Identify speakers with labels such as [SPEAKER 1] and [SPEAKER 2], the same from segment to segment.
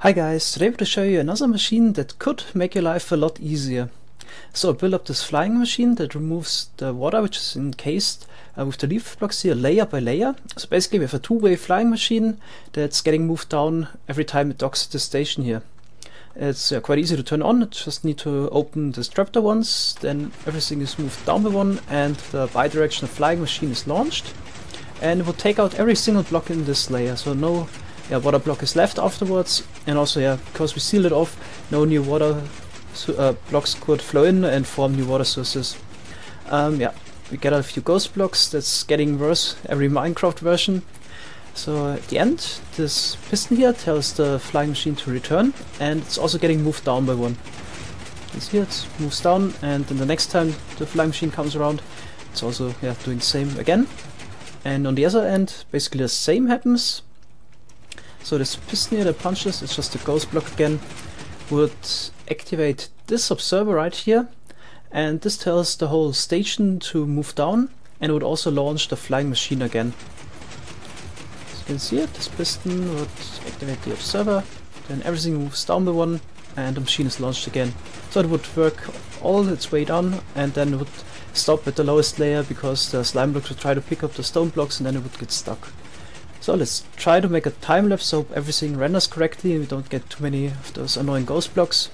[SPEAKER 1] Hi guys, today I want to show you another machine that could make your life a lot easier. So I built up this flying machine that removes the water which is encased uh, with the leaf blocks here layer by layer. So basically we have a two-way flying machine that's getting moved down every time it docks at the station here. It's uh, quite easy to turn on, just need to open this trapdoor once, then everything is moved down by one and the bidirectional flying machine is launched. And it will take out every single block in this layer, so no yeah, water block is left afterwards. And also, yeah, because we sealed it off, no new water uh, blocks could flow in and form new water sources. Um, yeah, we get a few ghost blocks, that's getting worse every Minecraft version. So at the end, this piston here tells the flying machine to return, and it's also getting moved down by one. You see it moves down, and then the next time the flying machine comes around, it's also yeah, doing the same again. And on the other end, basically the same happens, so this piston here that punches, it's just a ghost block again, would activate this observer right here and this tells the whole station to move down and it would also launch the flying machine again. As you can see it, this piston would activate the observer, then everything moves down the one and the machine is launched again. So it would work all its way down and then it would stop at the lowest layer because the slime blocks would try to pick up the stone blocks and then it would get stuck. So let's try to make a time lapse so everything renders correctly and we don't get too many of those annoying ghost blocks.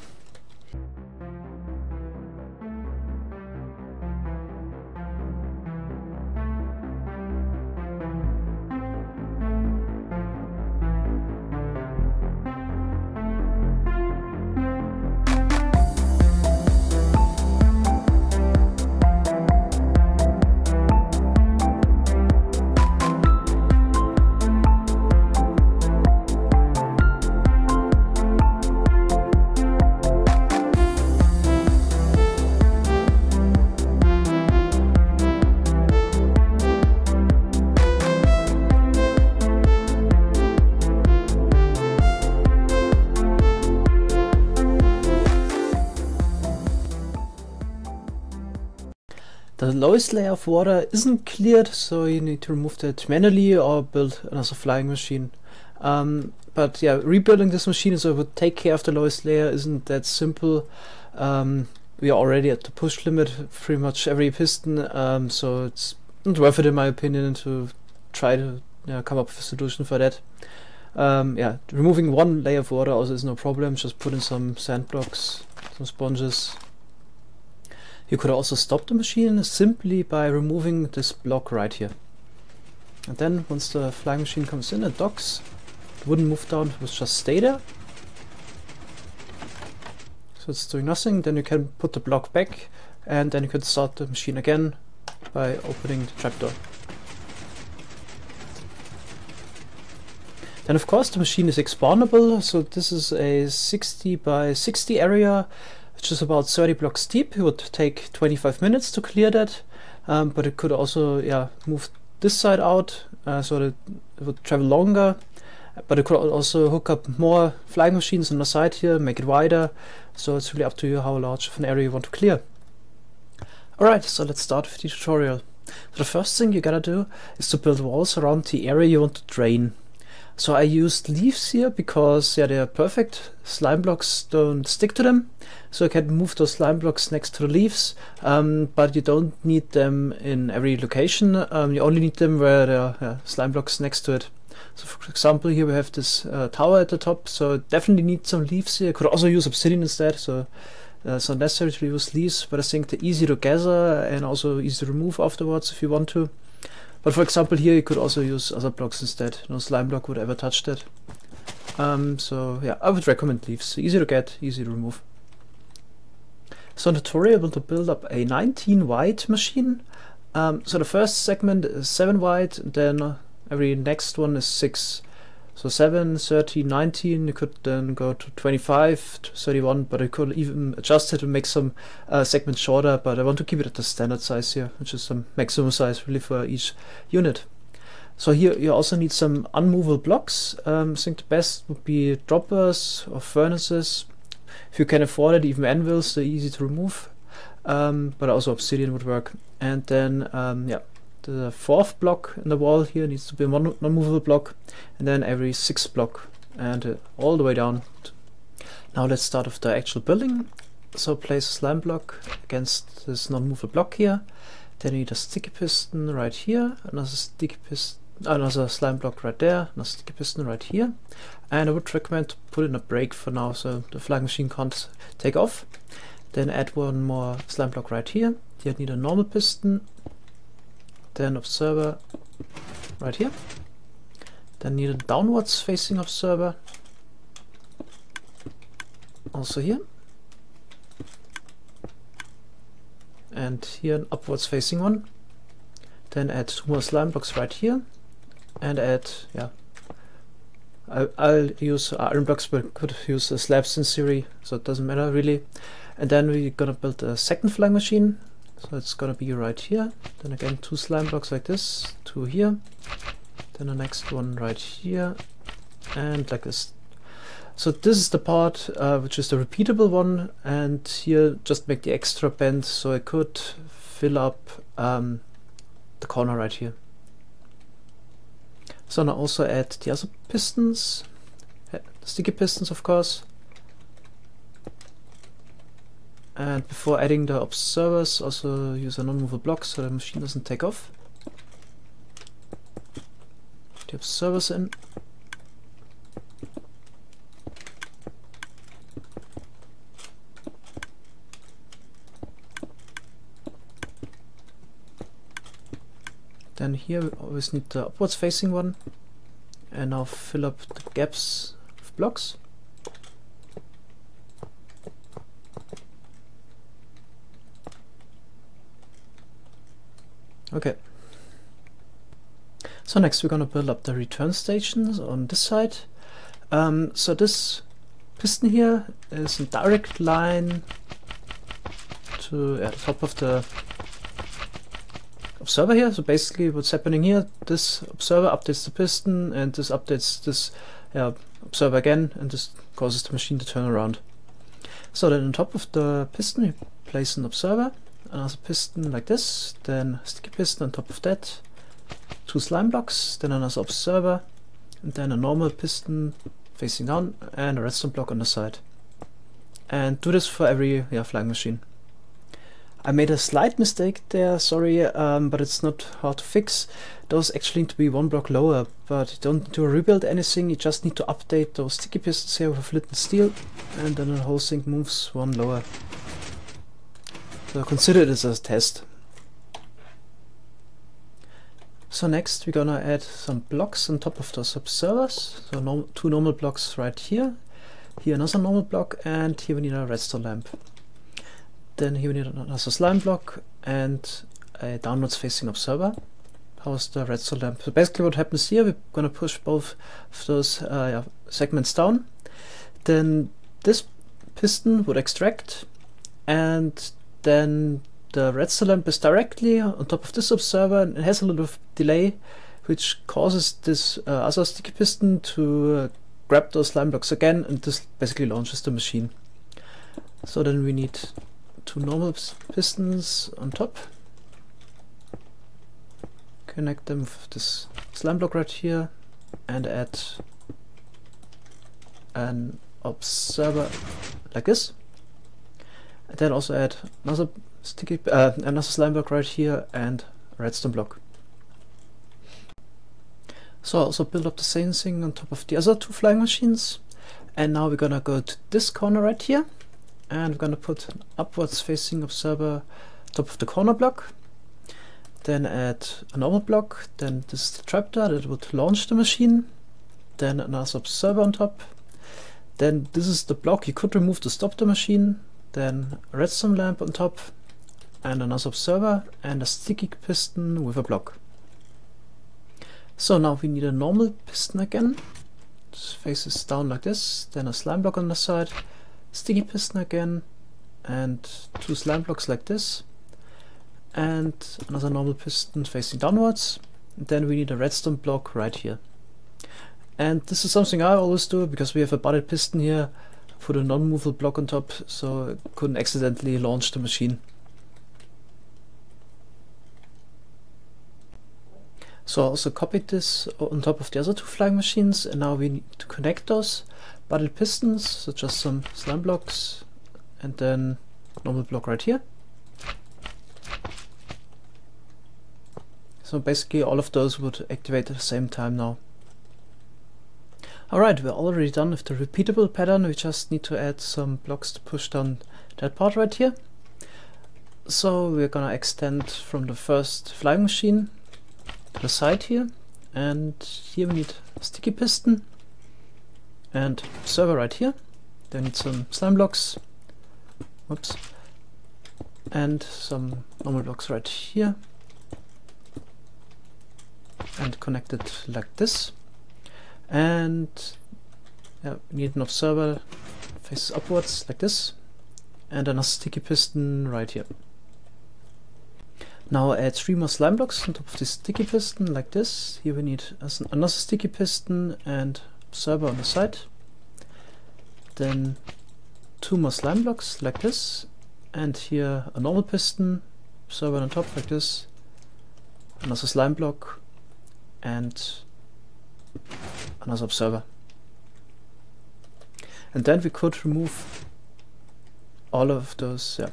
[SPEAKER 1] The lowest layer of water isn't cleared, so you need to remove that manually or build another flying machine. Um, but yeah, rebuilding this machine so it would take care of the lowest layer isn't that simple. Um, we are already at the push limit pretty much every piston, um, so it's not worth it in my opinion to try to you know, come up with a solution for that. Um, yeah, removing one layer of water also is no problem, just put in some sand blocks, some sponges, you could also stop the machine simply by removing this block right here. And then once the flying machine comes in and docks, it wouldn't move down, it would just stay there. So it's doing nothing, then you can put the block back and then you can start the machine again by opening the trapdoor. Then of course the machine is expandable, so this is a 60 by 60 area which is about 30 blocks deep. It would take 25 minutes to clear that, um, but it could also yeah move this side out uh, so that it would travel longer. But it could also hook up more flying machines on the side here, make it wider. So it's really up to you how large of an area you want to clear. Alright, so let's start with the tutorial. So the first thing you gotta do is to build walls around the area you want to drain. So I used leaves here because yeah, they're perfect. Slime blocks don't stick to them. So I can move those slime blocks next to the leaves, um, but you don't need them in every location. Um, you only need them where there are slime blocks next to it. So for example, here we have this uh, tower at the top, so definitely need some leaves here. Could also use obsidian instead, so uh, it's not necessary to use leaves, but I think they're easy to gather and also easy to remove afterwards if you want to. But for example here you could also use other blocks instead. No slime block would ever touch that. Um, so yeah, I would recommend leaves. Easy to get, easy to remove. So in the tutorial I want to build up a 19 wide machine. Um, so the first segment is 7 wide, then every next one is 6 so 7, 30, 19, you could then go to 25, to 31, but I could even adjust it to make some uh, segments shorter, but I want to keep it at the standard size here, which is some maximum size really for each unit. So here you also need some unmovable blocks. Um, I think the best would be droppers or furnaces. If you can afford it, even anvils, they're easy to remove. Um, but also obsidian would work. And then, um, yeah, the fourth block in the wall here needs to be a non-movable block and then every sixth block and uh, all the way down. Now let's start with the actual building. So place a slime block against this non-movable block here. Then you need a sticky piston right here, another sticky piston, another slime block right there, another sticky piston right here. And I would recommend to put in a brake for now so the flying machine can't take off. Then add one more slime block right here. You need a normal piston, then observer right here. Then need a downwards facing observer. Also here. And here an upwards facing one. Then add two more slime blocks right here. And add, yeah, I'll, I'll use uh, iron blocks, but could use slabs in theory, so it doesn't matter really. And then we're gonna build a second flying machine. So it's gonna be right here. Then again two slime blocks like this, two here. Then the next one right here, and like this. So this is the part uh, which is the repeatable one, and here just make the extra bend so I could fill up um, the corner right here. So now also add the other pistons, sticky pistons of course. And before adding the observers, also use a non-movable block so the machine doesn't take off. The observers in. Then here we always need the upwards facing one. And now fill up the gaps with blocks. Okay. So next we're gonna build up the return stations on this side. Um, so this piston here is a direct line to yeah, the top of the observer here. So basically what's happening here, this observer updates the piston and this updates this observer again and this causes the machine to turn around. So then on top of the piston you place an observer, another piston like this, then a sticky piston on top of that, two slime blocks, then another observer, and then a normal piston facing down and a redstone block on the side. And do this for every yeah, flying machine. I made a slight mistake there, sorry, um, but it's not hard to fix. Those actually need to be one block lower, but you don't need to rebuild anything, you just need to update those sticky pistons here with flint and steel, and then the whole thing moves one lower. So consider this as a test. So next we're gonna add some blocks on top of those observers. So norm two normal blocks right here, here another normal block, and here we need a redstone lamp. Then here we need another slime block and a downwards facing observer. How's the redstone lamp? So basically what happens here, we're gonna push both of those uh, segments down. Then this piston would extract and then the redstone lamp is directly on top of this observer and it has a little of delay which causes this uh, other sticky piston to uh, grab those slime blocks again and this basically launches the machine. So then we need two normal pistons on top. Connect them with this slime block right here and add an observer like this. And then also add another sticky uh, another slime block right here and redstone block. So I also build up the same thing on top of the other two flying machines. And now we're gonna go to this corner right here. And we're to put an upwards facing observer top of the corner block. Then add a normal block. Then this is the trapdoor that would launch the machine. Then another observer on top. Then this is the block you could remove to stop the machine then a redstone lamp on top and another observer and a sticky piston with a block. So now we need a normal piston again. This faces down like this then a slime block on the side sticky piston again and two slime blocks like this and another normal piston facing downwards. Then we need a redstone block right here. And this is something I always do because we have a budded piston here put a non-movable block on top so I couldn't accidentally launch the machine So I also copied this on top of the other two flying machines and now we need to connect those budded pistons, so just some slime blocks and then normal block right here. So basically all of those would activate at the same time now. Alright, we're already done with the repeatable pattern, we just need to add some blocks to push down that part right here. So we're gonna extend from the first flying machine to the side here, and here we need sticky piston and server right here. Then need some slime blocks, whoops, and some normal blocks right here, and connect it like this. And we need an observer faces upwards like this, and then a sticky piston right here. Now add three more slime blocks on top of this sticky piston like this. Here we need another sticky piston and server on the side. Then two more slime blocks like this and here a normal piston, server on top like this, another slime block and another observer. And then we could remove all of those yeah,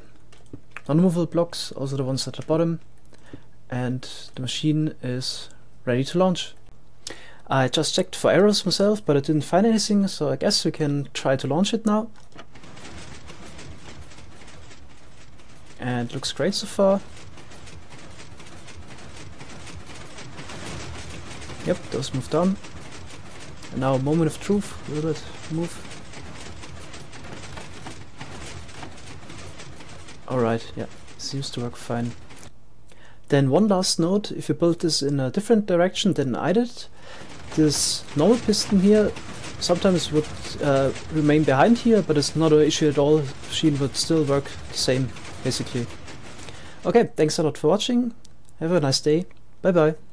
[SPEAKER 1] non-movable blocks, also the ones at the bottom, and the machine is ready to launch. I just checked for errors myself, but I didn't find anything, so I guess we can try to launch it now. And looks great so far. Yep, those moved on. And now moment of truth, will it move? Alright, yeah, seems to work fine. Then one last note, if you build this in a different direction than I did, this normal piston here sometimes would uh, remain behind here, but it's not an issue at all. The machine would still work the same, basically. Okay, thanks a lot for watching. Have a nice day. Bye bye.